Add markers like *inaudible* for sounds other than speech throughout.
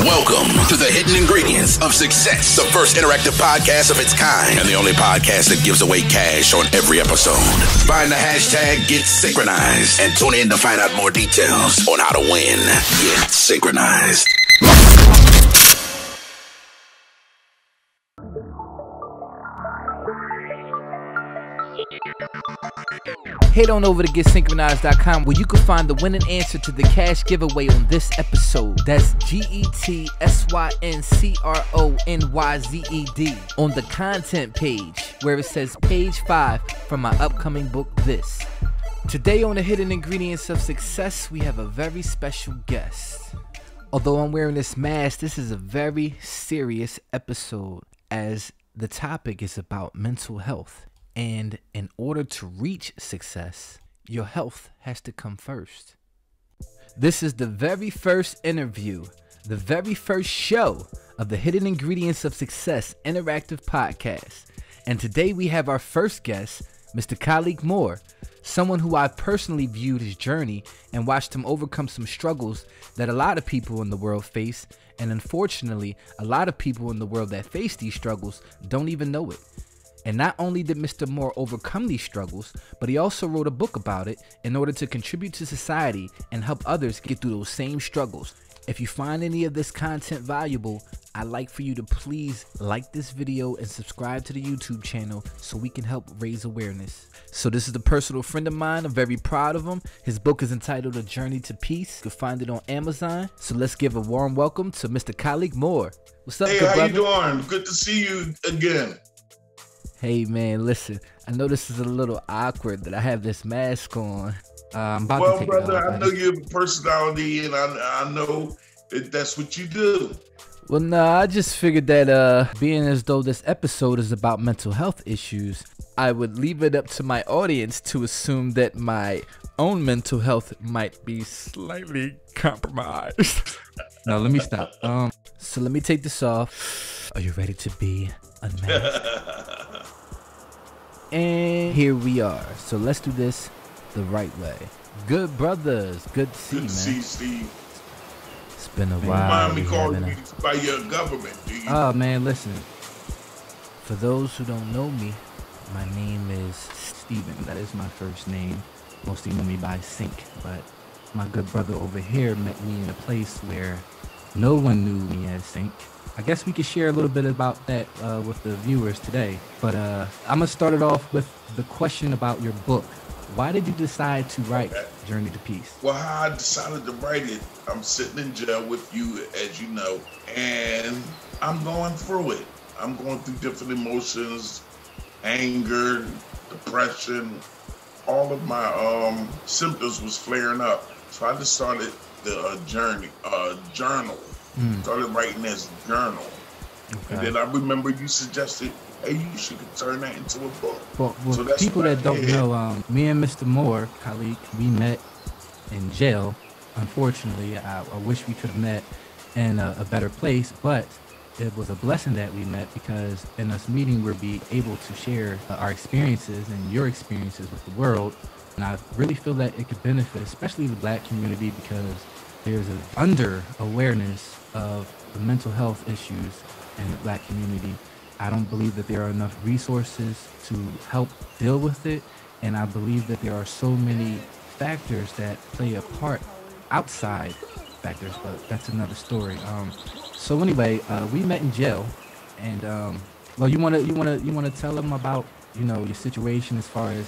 Welcome to the Hidden Ingredients of Success, the first interactive podcast of its kind, and the only podcast that gives away cash on every episode. Find the hashtag Get Synchronized and tune in to find out more details on how to win. Get synchronized. Head on over to GetSyncronyzed.com where you can find the winning answer to the cash giveaway on this episode. That's G E T S Y N C R O N Y Z E D on the content page where it says page 5 from my upcoming book, This. Today on the Hidden Ingredients of Success, we have a very special guest. Although I'm wearing this mask, this is a very serious episode as the topic is about mental health. And in order to reach success, your health has to come first. This is the very first interview, the very first show of the Hidden Ingredients of Success interactive podcast. And today we have our first guest, Mr. Khaliq Moore, someone who I personally viewed his journey and watched him overcome some struggles that a lot of people in the world face. And unfortunately, a lot of people in the world that face these struggles don't even know it. And not only did Mr. Moore overcome these struggles, but he also wrote a book about it in order to contribute to society and help others get through those same struggles. If you find any of this content valuable, I'd like for you to please like this video and subscribe to the YouTube channel so we can help raise awareness. So this is a personal friend of mine. I'm very proud of him. His book is entitled A Journey to Peace. You can find it on Amazon. So let's give a warm welcome to Mr. Khaliq Moore. What's up, Hey, good how brother? you doing? Good to see you again. Hey man, listen. I know this is a little awkward that I have this mask on. Uh, I'm about to Well, take brother, it off. I know your personality, and I, I know that that's what you do. Well, no, I just figured that uh, being as though this episode is about mental health issues, I would leave it up to my audience to assume that my own mental health might be slightly compromised. *laughs* No, let me stop. Um, so let me take this off. Are you ready to be unmasked? *laughs* and here we are. So let's do this the right way. Good brothers, good to see you, man. see you, Steve. It's been a You while. mind me we calling you by your government, do you? oh man, listen, For those who don't know me, my name is Steven, that is my first name. Mostly know me by Sync, but my good brother over here met me in a place where no one knew me as Sync. I guess we could share a little bit about that uh, with the viewers today. But uh, I'm gonna start it off with the question about your book. Why did you decide to write Okay. Journey to Peace? Well, how I decided to write it, I'm sitting in jail with you, as you know, and I'm going through it. I'm going through different emotions, anger, depression. All of my um, symptoms was flaring up, so I just started the uh, journey, uh, journal. Started writing this journal, and then I remember you suggested, "Hey, you should turn that into a book." Well, well So that's people that don't did. know, um, me and Mr. Moore, colleague, we met in jail. Unfortunately, I, I wish we could have met in a, a better place, but it was a blessing that we met because in us meeting, we'll be able to share our experiences and your experiences with the world. And I really feel that it could benefit, especially the black community, because there's an under awareness of the mental health issues in the black community. I don't believe that there are enough resources to help deal with it. And I believe that there are so many factors that play a part outside factors, but that's another story. Um, so anyway, uh, we met in jail, and um, well, you wanna you wanna you wanna tell them about you know your situation as far as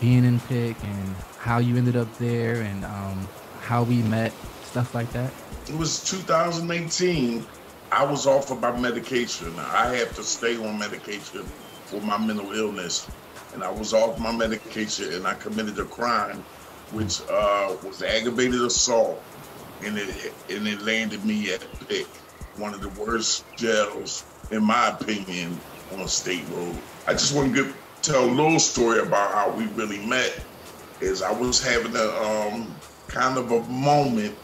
being in PIC and how you ended up there and um, how we met, stuff like that. It was 2018. I was off of my medication. I had to stay on medication for my mental illness. And I was off my medication and I committed a crime, which uh, was aggravated assault. And it, and it landed me at Pick, one of the worst jails, in my opinion, on State Road. I just want to tell a little story about how we really met. Is I was having a um, kind of a moment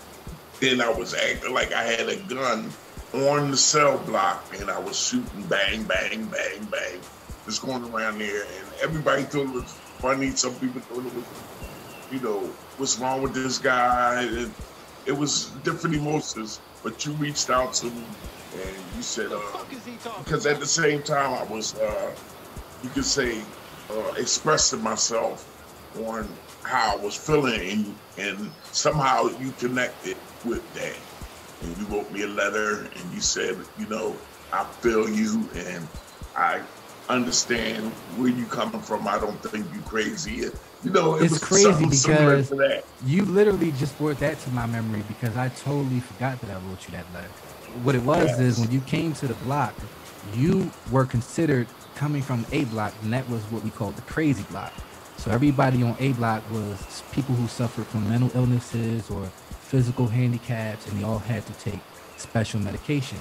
then I was acting like I had a gun on the cell block and I was shooting bang, bang, bang, bang, just going around there. And everybody thought it was funny. Some people thought it was, you know, what's wrong with this guy? And it was different emotions. but you reached out to me and you said, uh, because at the same time I was, uh, you could say, uh, expressing myself on how I was feeling, and, and somehow you connected with that. And you wrote me a letter, and you said, you know, I feel you, and I understand where you're coming from. I don't think you're crazy. You know, it it's crazy because you literally just brought that to my memory because I totally forgot that I wrote you that letter. What it was yes. is when you came to the block, you were considered coming from A block, and that was what we called the crazy block. So everybody on A block was people who suffered from mental illnesses or physical handicaps, and they all had to take special medication.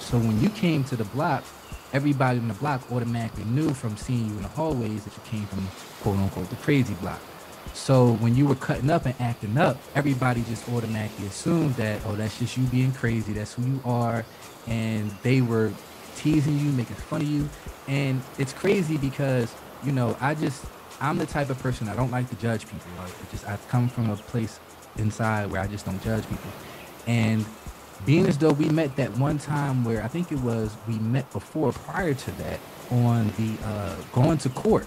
So when you came to the block, everybody in the block automatically knew from seeing you in the hallways that you came from quote unquote the crazy block. So when you were cutting up and acting up, everybody just automatically assumed that, oh, that's just you being crazy. That's who you are. And they were teasing you, making fun of you. And it's crazy because, you know, I just I'm the type of person I don't like to judge people. Like, just I've come from a place inside where I just don't judge people. And being as though we met that one time where I think it was we met before prior to that on the uh, going to court,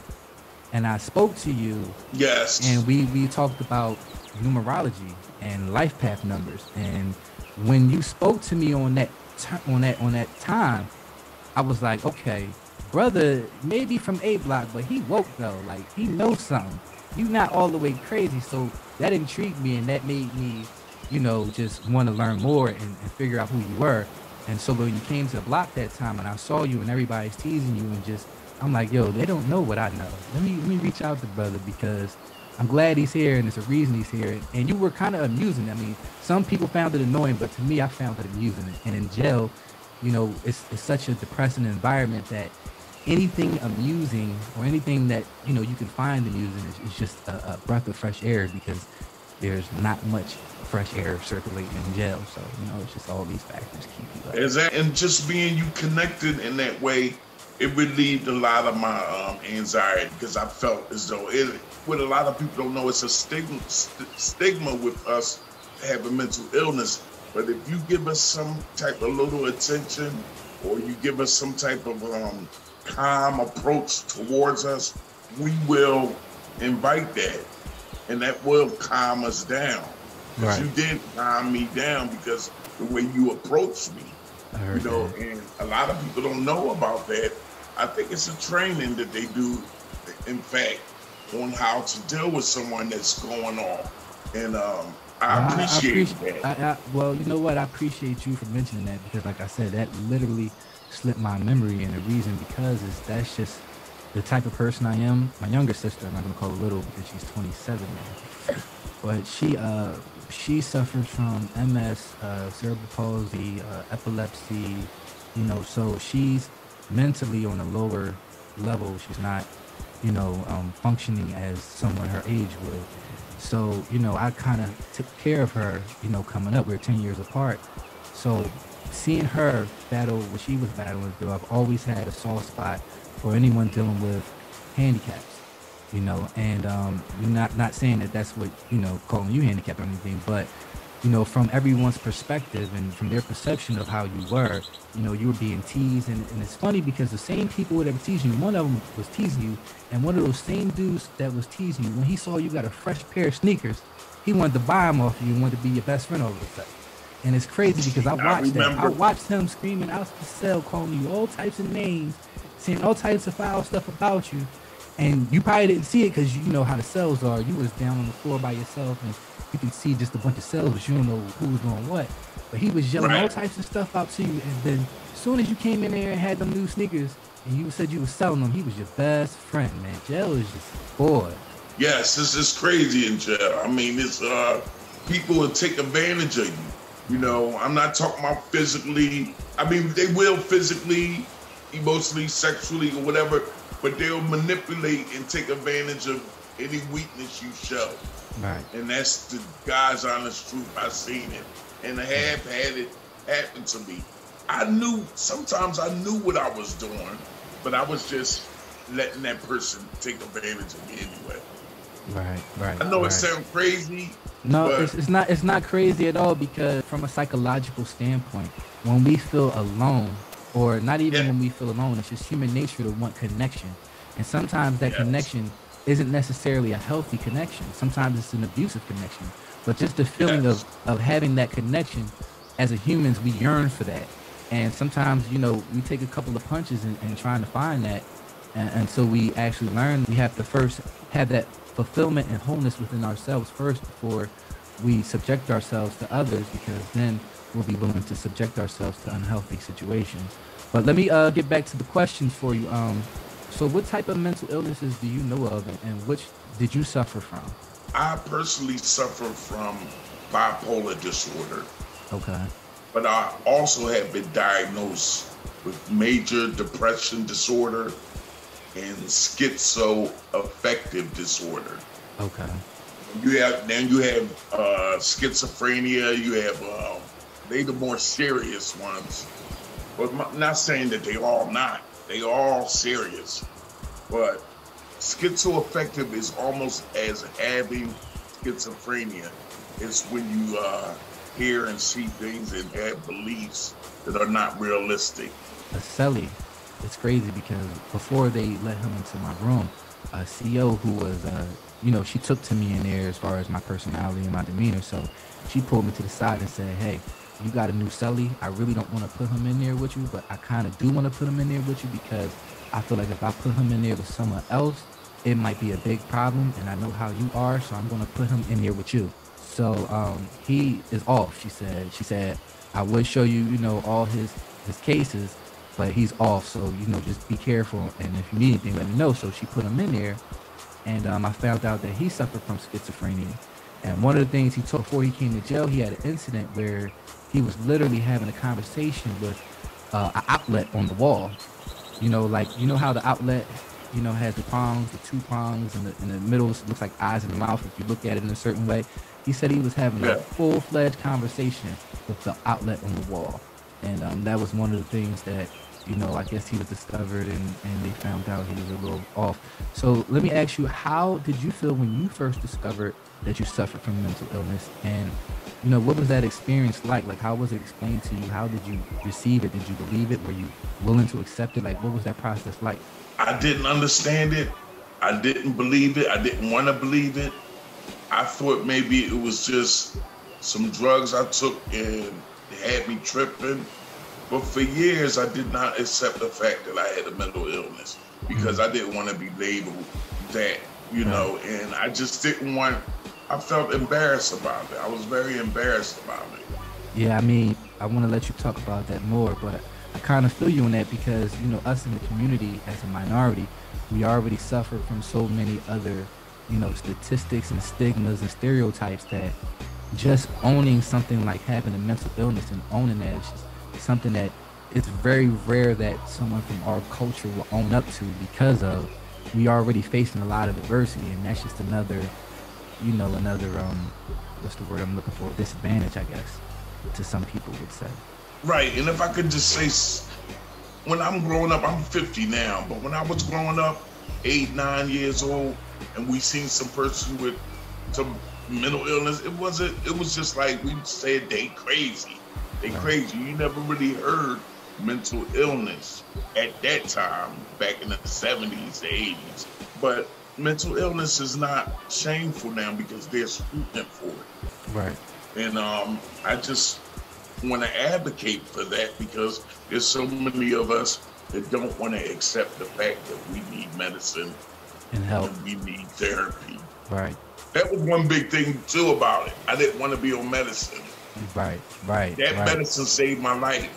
and I spoke to you. Yes. And we we talked about numerology and life path numbers. And when you spoke to me on that on that on that time, I was like, okay, brother maybe from A block, but he woke though. Like he knows something. You not all the way crazy. So that intrigued me and that made me, you know, just want to learn more and, and figure out who you were. And so when you came to the block that time and I saw you and everybody's teasing you and just I'm like, yo, they don't know what I know. Let me let me reach out to brother because I'm glad he's here and there's a reason he's here. And you were kind of amusing. I mean, some people found it annoying, but to me, I found it amusing. And in jail, you know, it's, it's such a depressing environment that anything amusing or anything that you know you can find amusing is, is just a, a, breath of fresh air because there's not much fresh air circulating in jail. So you know, it's just all these factors keep you. Up. Exactly, and just being you connected in that way, it relieved a lot of my um, anxiety because I felt as though it. What a lot of people don't know, it's a stigma st- stigma with us having mental illness. But if you give us some type of little attention, or you give us some type of um, calm approach towards us, we will invite that. And that will calm us down. Right. You didn't calm me down because the way you approached me. You know, that. and a lot of people don't know about that. I think it's a training that they do, in fact, on how to deal with someone that's going off. And um, I appreciate, I, I appreciate that. I, well, you know what? I appreciate you for mentioning that because, like I said, that literally slipped my memory, and the reason because is that's just the type of person I am. My younger sister, I'm not gonna call her little because she's 27 now, but she uh she suffers from MS, uh, cerebral palsy, uh, epilepsy, you know, so she's mentally on a lower level. She's not, you know, um, functioning as someone her age would. So, you know, I kind of took care of her, you know, coming up. We we're 10 years apart. So seeing her battle what she was battling through, I've always had a soft spot for anyone dealing with handicaps, you know. And um, not not saying that that's what you know calling you handicapped or anything, but you know, from everyone's perspective and from their perception of how you were, you know, you were being teased. And, and it's funny because the same people that were teasing you, one of them was teasing you. And one of those same dudes that was teasing you, when he saw you got a fresh pair of sneakers, he wanted to buy them off you and wanted to be your best friend over the sudden. And it's crazy because I watched I that. I watched him screaming out the cell, calling you all types of names, saying all types of foul stuff about you. And you probably didn't see it because you know how the cells are. You was down on the floor by yourself and you can see just a bunch of cells, but you don't know who was doing what. But he was yelling right. all types of stuff out to you. And then as soon as you came in there and had them new sneakers and you said you were selling them, he was your best friend, man. Jail is just boy. Yes, this is crazy in jail. I mean, it's uh people will take advantage of you. You know, I'm not talking about physically. I mean, they will physically, emotionally, sexually, or whatever, but they'll manipulate and take advantage of any weakness you show. Right. And that's the God's honest truth. I've seen it. And I have had it happen to me. I knew, sometimes I knew what I was doing, but I was just letting that person take advantage of me anyway. Right, right. I know right. it sounds crazy. No, it's, it's not. It's not crazy at all because from a psychological standpoint, when we feel alone, or not even Yeah. when we feel alone, it's just human nature to want connection, and sometimes that Yes. connection isn't necessarily a healthy connection. Sometimes it's an abusive connection, but just the feeling Yes. of of having that connection, as a humans, we yearn for that, and sometimes you know we take a couple of punches in, in trying to find that, and so we actually learn, we have to first have that fulfillment and wholeness within ourselves first before we subject ourselves to others because then we'll be willing to subject ourselves to unhealthy situations. But let me uh, get back to the questions for you. Um, so what type of mental illnesses do you know of and, and which did you suffer from? I personally suffer from bipolar disorder, Okay. but I also have been diagnosed with major depression disorder and schizoaffective disorder. Okay. You have then you have uh, schizophrenia. You have um, they the more serious ones, but I'm not saying that they all not. They all serious, but schizoaffective is almost as having schizophrenia. It's when you uh, hear and see things and have beliefs that are not realistic. a celly. It's crazy because before they let him into my room, a CEO who was, uh, you know, she took to me in there as far as my personality and my demeanor. So she pulled me to the side and said, "Hey, you got a new celly. I really don't want to put him in there with you, but I kind of do want to put him in there with you because I feel like if I put him in there with someone else, it might be a big problem, and I know how you are, so I'm going to put him in there with you." So um, he is off. She said. She said, "I would show you, you know, all his his cases." But he's off. So you know, just be careful. And if you need anything, let me know. So she put him in there, and um, I found out that he suffered from schizophrenia. And one of the things he told before he came to jail, he had an incident where he was literally having a conversation with uh, an outlet on the wall. You know, like you know how the outlet, you know, has the prongs, the two prongs, and the in the middle looks like eyes and the mouth if you look at it in a certain way. He said he was having Yeah. a full-fledged conversation with the outlet on the wall, and um, that was one of the things that you know, I guess he was discovered and, and they found out he was a little off. So let me ask you, how did you feel when you first discovered that you suffered from mental illness? And, you know, what was that experience like? Like, how was it explained to you? How did you receive it? Did you believe it? Were you willing to accept it? Like, what was that process like? I didn't understand it. I didn't believe it. I didn't want to believe it. I thought maybe it was just some drugs I took and it had me tripping. But for years, I did not accept the fact that I had a mental illness because mm. I didn't want to be labeled that, you mm. know, and I just didn't want, I felt embarrassed about it. I was very embarrassed about it. Yeah, I mean, I want to let you talk about that more, but I kind of feel you on that because, you know, us in the community as a minority, we already suffer from so many other, you know, statistics and stigmas and stereotypes that just owning something like having a mental illness and owning that is just something that it's very rare that someone from our culture will own up to because of we already facing a lot of adversity and that's just another you know another um what's the word i'm looking for disadvantage i guess to some people would say Right, and if I could just say, when I'm growing up, I'm 50 now, but when I was growing up, eight, nine years old, and we seen some person with some mental illness, it wasn't. It was just like we said they crazy, they crazy. You never really heard mental illness at that time, back in the 70s, the 80s. But mental illness is not shameful now because there's scrutiny for it. right And um, I just want to advocate for that because there's so many of us that don't want to accept the fact that we need medicine and help and we need therapy. right That was one big thing too about it. I didn't want to be on medicine. Right right That right medicine saved my life.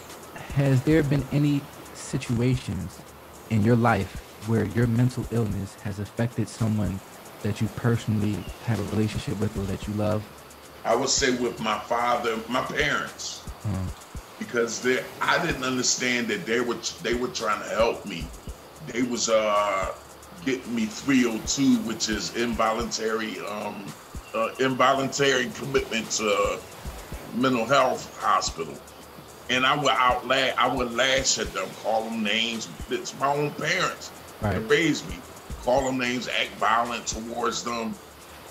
has there been any situations in your life where your mental illness has affected someone that you personally have a relationship with or that you love I would say with my father, my parents, Mm. because they, I didn't understand that they were they were trying to help me. They was uh, getting me 302, which is involuntary um, uh, involuntary commitment to mental health hospital. And I would outlash, I would lash at them, call them names. It's my own parents Right. that raised me. Call them names, act violent towards them.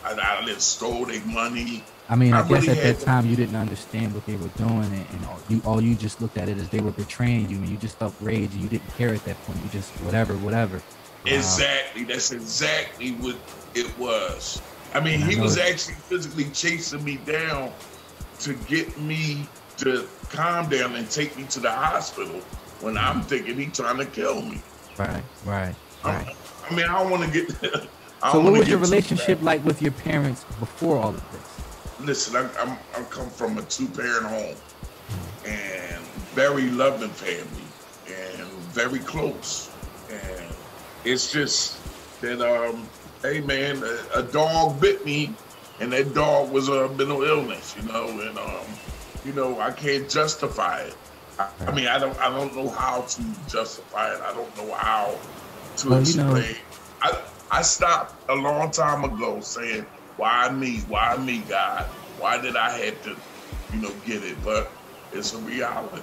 I, I stole their money. I mean, I, I guess really at that time you didn't understand what they were doing, and, and all, you all you just looked at it as they were betraying you, and you just felt rage, and you didn't care at that point. You just whatever, whatever. Exactly. That's exactly what it was. I mean, he was actually physically chasing me down to get me to calm down and take me to the hospital when I'm thinking he's trying to kill me. right, right, I'm- right. I mean, I don't want to get. *laughs* I So, what was your relationship like with your parents before all of this? Listen, I, I'm I come from a two parent home and very loving family and very close. And it's just that um, hey man, a, a dog bit me, and that dog was a mental illness, you know, and um, you know I can't justify it. I, I mean, I don't I don't know how to justify it. I don't know how to Well, you know- explain. I I stopped a long time ago saying, "Why me? Why me, God? Why did I have to, you know, get it?" But it's a reality.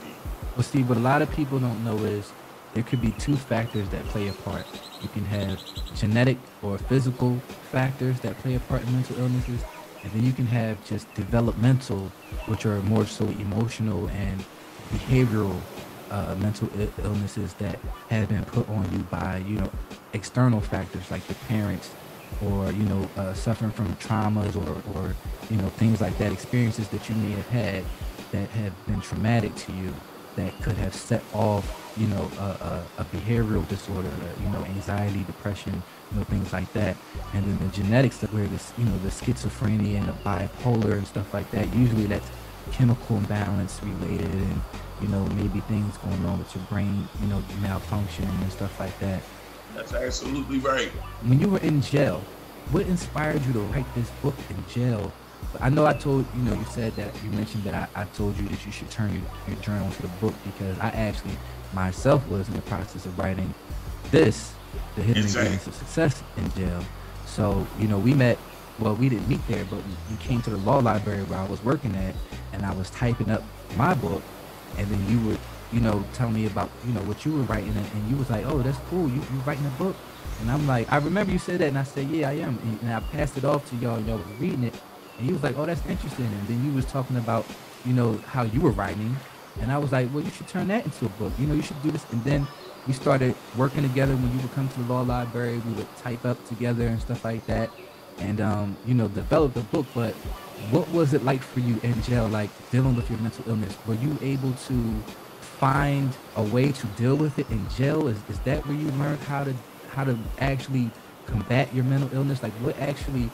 Well, see, what a lot of people don't know is there could be two factors that play a part. You can have genetic or physical factors that play a part in mental illnesses, and then you can have just developmental, which are more so emotional and behavioral uh, mental illnesses that have been put on you by, you know, external factors like the parents or, you know, uh, suffering from traumas or, or, you know, things like that, experiences that you may have had that have been traumatic to you that could have set off, you know, a, a, a behavioral disorder, uh, you know, anxiety, depression, you know, things like that. And then the genetics that where this, you know, the schizophrenia and the bipolar and stuff like that, usually that's chemical imbalance related and, you know, maybe things going on with your brain, you know, malfunction and stuff like that. That's absolutely right. When you were in jail, what inspired you to write this book in jail? I know I told you know you said that you mentioned that I, I told you that you should turn your, your journal into the book because I actually myself was in the process of writing this, the hidden Exactly. ingredients of success in jail. So you know we met. Well, we didn't meet there, but you came to the law library where I was working at, and I was typing up my book, and then you would you know tell me about you know what you were writing, and, and you was like, oh, that's cool. You you writing a book, and I'm like, I remember you said that, and I said, yeah, I am, and, and I passed it off to y'all, and y'all was reading it, and he was like, oh, that's interesting, and then you was talking about you know how you were writing, and I was like, well, you should turn that into a book. You know, you should do this, and then we started working together when you would come to the law library. We would type up together and stuff like that, and um, you know, develop the book. But what was it like for you in jail, like dealing with your mental illness? Were you able to find a way to deal with it in jail? Is is that where you learned how to how to actually combat your mental illness? Like, what actually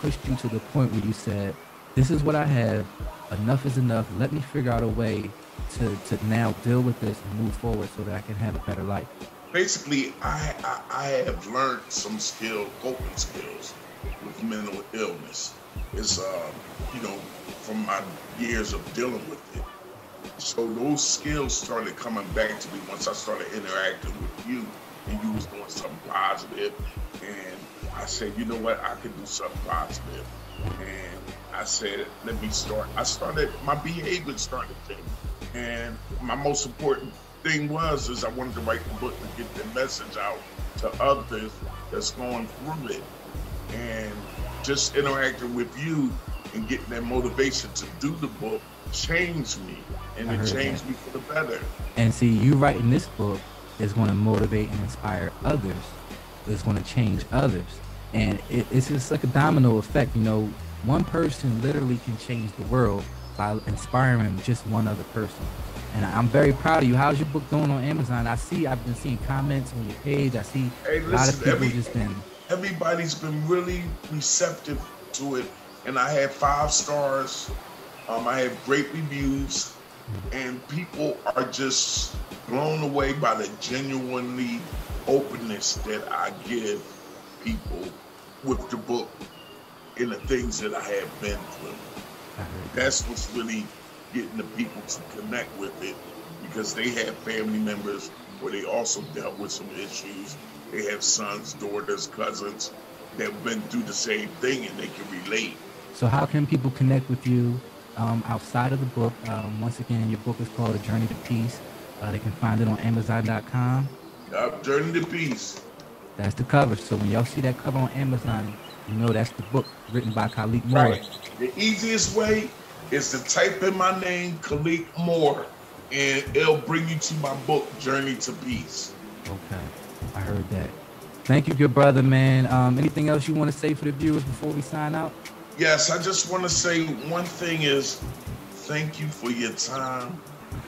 pushed you to the point where you said, "This is what I have. Enough is enough. Let me figure out a way to to now deal with this and move forward so that I can have a better life." Basically, I, I I have learned some skill, coping skills with mental illness. It's um, you know, from my years of dealing with it. So those skills started coming back to me once I started interacting with you, and you was doing something positive, and I said, you know what, I could do something positive, and I said, let me start. I started my behavior started changing, and my most important thing was is I wanted to write the book to get the message out to others that's going through it, and just interacting with you and getting that motivation to do the book changed me, and I it changed that. me for the better. And see, you writing this book is going to motivate and inspire others. It's going to change others. And it, it's just like a domino effect. You know, one person literally can change the world by inspiring just one other person. And I'm very proud of you. How's your book doing on Amazon? I see, I've been seeing comments on your page. I see Hey, a lot of people every- just been. everybody's been really receptive to it, and I had five stars. Um, I have great reviews, and people are just blown away by the genuinely openness that I give people with the book and the things that I have been through. That. That's what's really getting the people to connect with it because they have family members where they also dealt with some issues. They have sons, daughters, cousins that have been through the same thing and they can relate. So how can people connect with you um, outside of the book? Um, once again, your book is called A Journey to Peace. Uh, they can find it on Amazon.com. Yup, Journey to Peace. That's the cover. So when y'all see that cover on Amazon, You know, that's the book written by Khaliq Moore. Right. The easiest way is to type in my name, Khaliq Moore, and it'll bring you to my book, Journey to Peace. Okay, I heard that. Thank you, good brother, man. Um, anything else you want to say for the viewers before we sign out? Yes, I just want to say one thing is thank you for your time.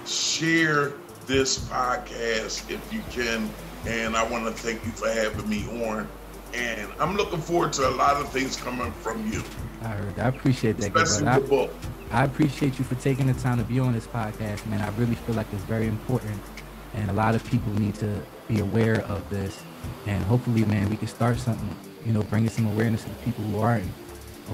Share this podcast if you can. And I want to thank you for having me on. And I'm looking forward to a lot of things coming from you. I heard. I appreciate that, Especially the book. I, I appreciate you for taking the time to be on this podcast, man. I really feel like it's very important, and a lot of people need to be aware of this. And hopefully, man, we can start something. You know, bringing some awareness to the people who aren't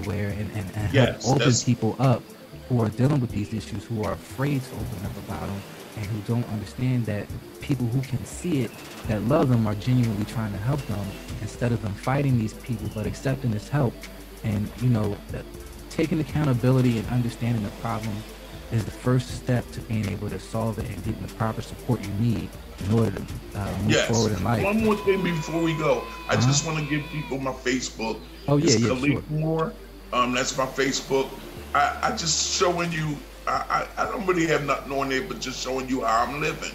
aware, and and, and help Yes, open people up who are dealing with these issues, who are afraid to open up about them, and who don't understand that people who can see it, that love them, are genuinely trying to help them instead of them fighting these people, but accepting this help. And you know, that taking accountability and understanding the problem is the first step to being able to solve it and getting the proper support you need in order to uh, move Yes. forward in life. One more thing before we go. I Uh-huh. just want to give people my Facebook. Oh, yeah, it's yeah, sure. Moore. Um, that's my Facebook. I, I just showing you. I, I, I don't really have nothing on there, but just showing you how I'm living.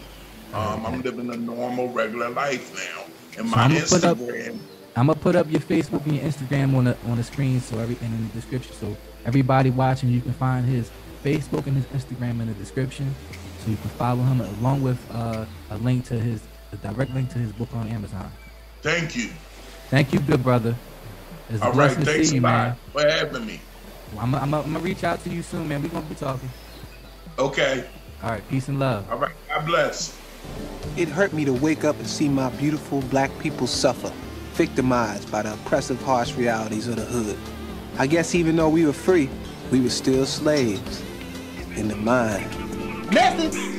Um, I'm living a normal, regular life now. And So my up- Instagram. I'm gonna put up your Facebook and your Instagram on the on the screen, so everything in the description. So everybody watching, you can find his Facebook and his Instagram in the description, so you can follow him along with uh, a link to his a direct link to his book on Amazon. Thank you. Thank you, good brother. It's All right. to Thanks you, man. for having me. I'm I'm I'm gonna reach out to you soon, man. We're gonna be talking. Okay. All right, peace and love. All right. God bless. It hurt me to wake up and see my beautiful black people suffer, victimized by the oppressive, harsh realities of the hood. I guess even though we were free, we were still slaves in the mind. Alrighty,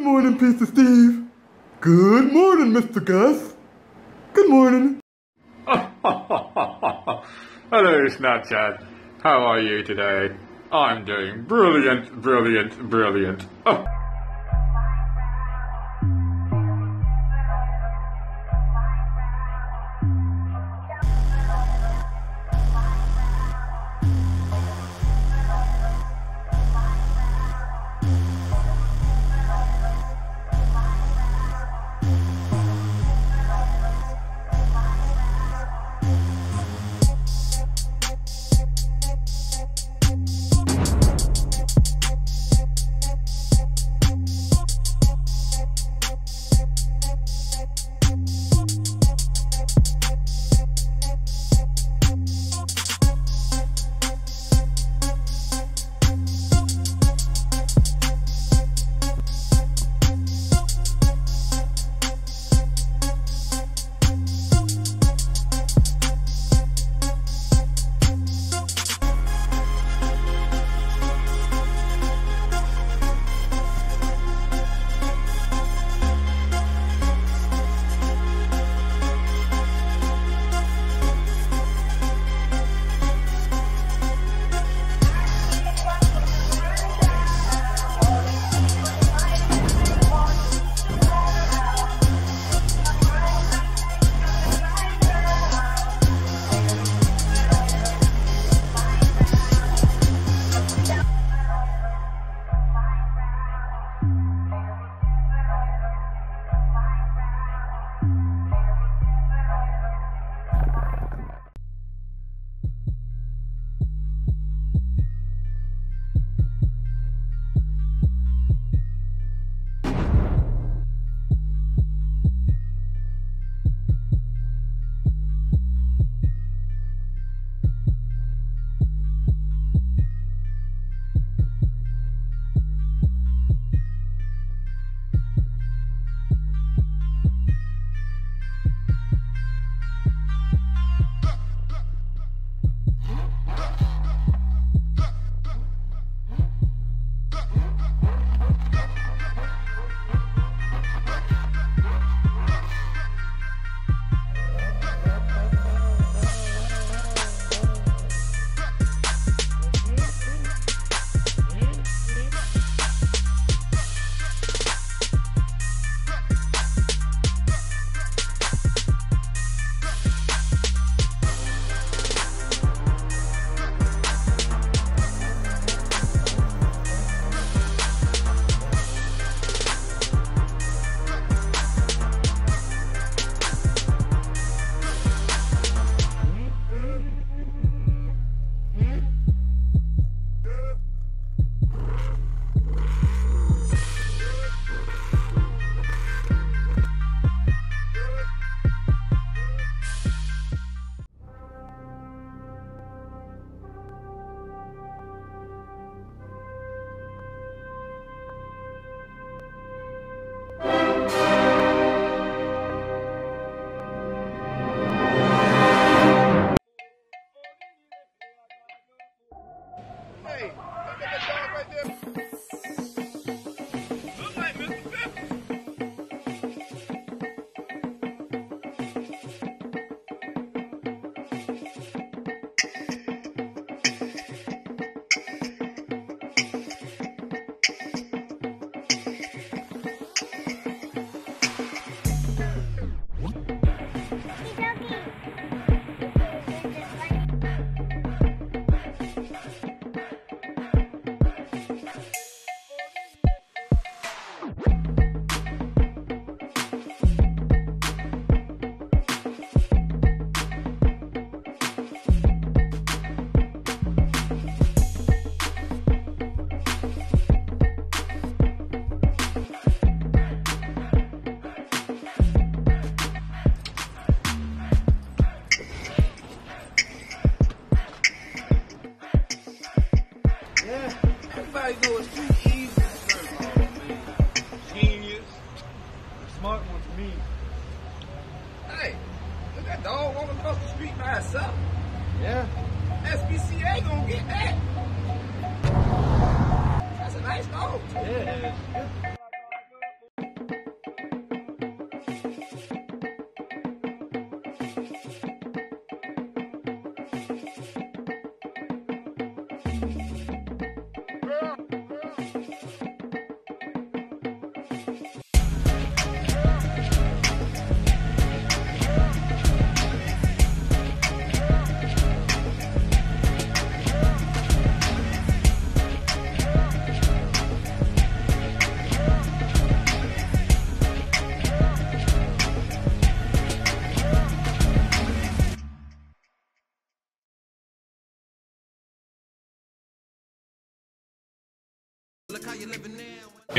morning, Pizza Steve. Good morning, Mr. Gus. Good morning. *laughs* Hello, Snapchat. How are you today? I'm doing brilliant, brilliant, brilliant. *laughs*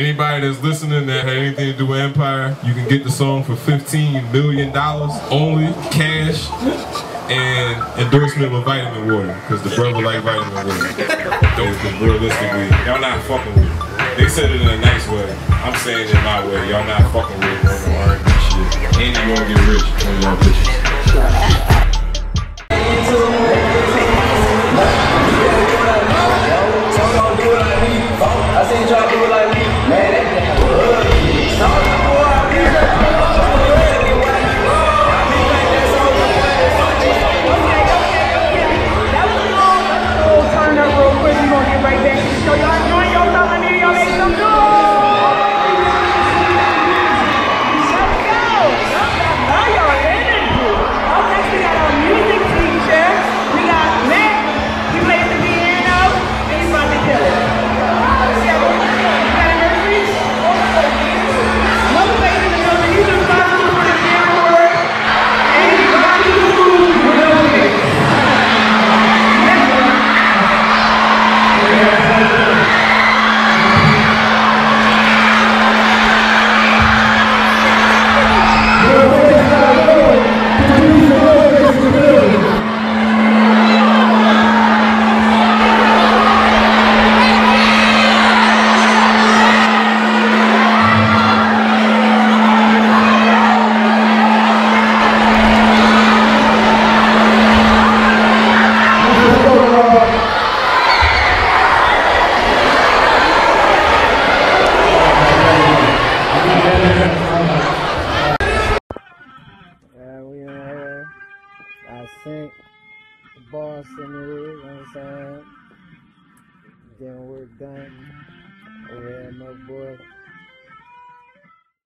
Anybody that's listening that had anything to do with Empire, you can get the song for $15 million only, cash, and endorsement with vitamin water, because the brother like vitamin water. Realistically, y'all not fucking with it. They said it in a nice way. I'm saying it my way. Y'all not fucking with it on no R&B shit. And you gonna get rich on bitches.